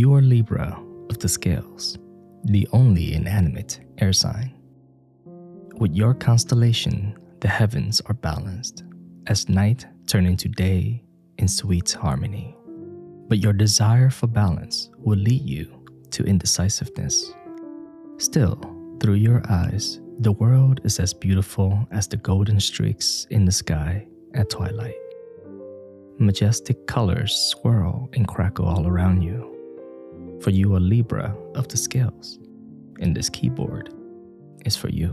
You are Libra of the scales, the only inanimate air sign. With your constellation, the heavens are balanced, as night turn into day in sweet harmony. But your desire for balance will lead you to indecisiveness. Still, through your eyes, the world is as beautiful as the golden streaks in the sky at twilight. Majestic colors swirl and crackle all around you. For you a Libra of the scales, and this keyboard is for you.